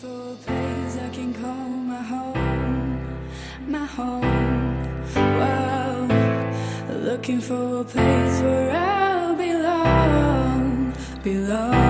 for a place I can call my home, my home. Wow. looking for a place where I'll belong, belong.